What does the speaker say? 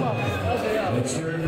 Let's hear it.